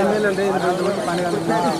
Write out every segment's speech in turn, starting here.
MLA పని అడుగుతారు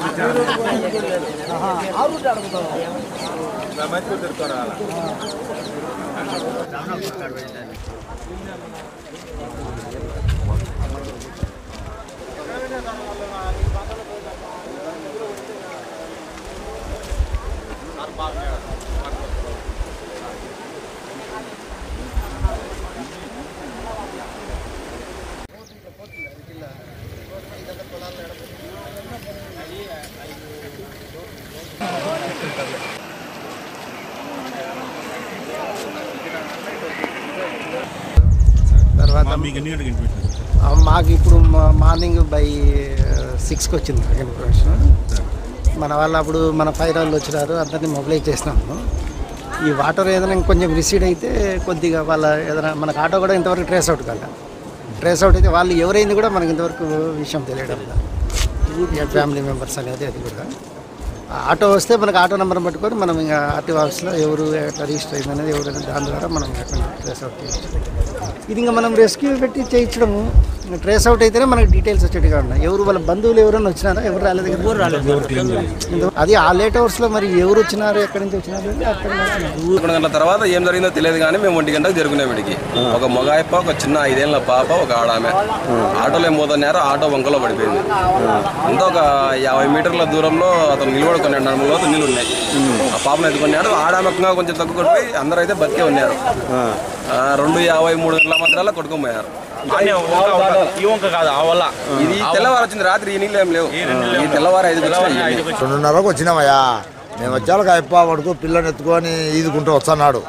మాకు ఇప్పుడు మా- మార్నింగ్ బై సిక్స్కి వచ్చింది ఇన్ఫర్మేషన్ మన వాళ్ళు అప్పుడు మన ఫైర్ వాళ్ళు వచ్చినారు అందరినీ మొబిలైజ్ చేసినాము. ఈ వాటర్ ఏదైనా ఇంకొంచెం రిసీడ్ అయితే కొద్దిగా వాళ్ళ ఏదైనా మనకు ఆటో కూడా ఇంతవరకు ట్రేస్ అవుట్ కాలే. ట్రేస్ అవుట్ అయితే వాళ్ళు ఎవరైంది కూడా మనకి ఇంతవరకు విషయం తెలియడం ఫ్యామిలీ మెంబర్స్ అనేది అది కూడా. ఆటో వస్తే మనకు ఆటో నెంబర్ పట్టుకొని మనం ఇంకా ఆర్టీ ఆఫీస్లో ఎవరు ఎట్లా రిజిస్టర్ అయింది అనేది ఎవరైనా దాని ద్వారా మనం ట్రేస్ అవుట్ చేయొచ్చు. ఇది ఇంకా మనం రెస్క్యూ పెట్టి చేయించడము. ట్రేస్ అవుట్ అయితేనే మనకి డీటెయిల్స్ వచ్చేట్టుగా ఉన్నాయి. ఎవరు వాళ్ళ బంధువులు ఎవరైనా వచ్చినారా? ఎవరు రాలేదు? ఎవరు రాలేదు. అది ఆ లేట్ అవర్స్లో మరి ఎవరు వచ్చినారు? ఎక్కడి నుంచి వచ్చినారు? అక్కడ గంటల తర్వాత ఏం జరిగిందో తెలియదు కానీ మేము ఒంటి గంటకు జరుగునే వీడికి. ఒక మొగాయప్ప ఒక చిన్న ఐదేళ్ళ పాప ఒక ఆడామె. ఆటోలో ఏం పోతున్నారు? ఆటో వంకలో పడిపోయింది. అంతా ఒక యాభై మీటర్ల దూరంలో అతను నిలబడుకున్నాడు నడుములో నీళ్ళు ఉన్నాయి. ఆ పాపను ఎత్తుకున్నాడు ఆడామెకంగా కొంచెం తక్కువ కొట్టిపోయి అందరూ అయితే బతికే ఉన్నారు. ఆ, రెండు యాభై మూడు గంటల మధ్యలో కొట్టుకొని పోయారు. ఈ వంక కాదు ఆ వల్ల. ఇది తెల్లవారు వచ్చింది రాత్రి ఈ నీళ్ళు ఏం లేవు. ఈ తెల్లవారు ఐదు రెండున్నరకు వచ్చినామయ్యా. మేము వచ్చాక అప్ప మటుకు పిల్లని ఎత్తుకొని ఈదుకుంటూ వస్తున్నాడు.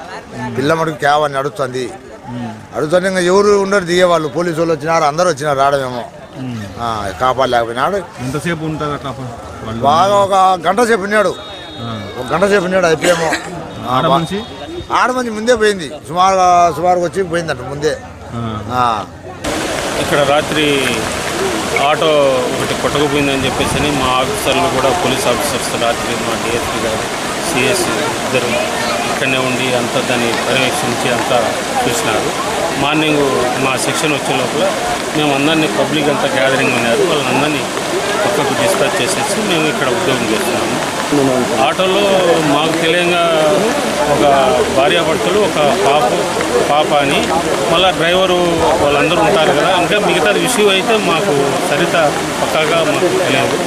పిల్ల మటుకు కేవని అడుగుతుంది అడుగుతుంది ఇంకా ఎవరు ఉండరు దిగేవాళ్ళు పోలీసు వాళ్ళు వచ్చినారు అందరూ వచ్చినారు రావడమేమో. ఆ, కాపాడలేకపోయినాడు. ఎంతసేపు ఉంటుంది బాగా ఒక గంట సేపు ఉన్నాడు. ఒక గంట సేపు ఉన్నాడు అయిపోయేమో ఆ, ఆడ బా- మనిషి? ఆడ మనిషి ముందే పోయింది. సుమారుగా సుమారుగా వచ్చి పోయిందంట ముందే. ఆ. ఇక్కడ రాత్రి ఆటో ఒకటి కొట్టకపోయిందని చెప్పేసి అని మా ఆఫీసర్లు కూడా పోలీస్ ఆఫీసర్స్ రాత్రి మా డిఎస్పీ గారు సిఎస్ ఇద్దరు ఇక్కడనే ఉండి అంతా దాన్ని పర్యవేక్షించి అంతా చూసినారు. మార్నింగ్ మా సెక్షన్ వచ్చే లోపల మేము అందరినీ పబ్లిక్ అంతా గ్యాదరింగ్ ఉన్నారు వాళ్ళందరినీ పక్కకు డిస్పాచ్ చేసేసి మేము ఇక్కడ ఉద్యోగం చేస్తున్నాము. ఆటోలో మాకు తెలియంగా ఒక భార్యాభర్తలు ఒక పాప పాప అని మళ్ళీ డ్రైవరు వాళ్ళందరూ ఉంటారు కదా. ఇంకా మిగతా విషయం అయితే మాకు సరిత పక్కాగా మాకు తెలియదు.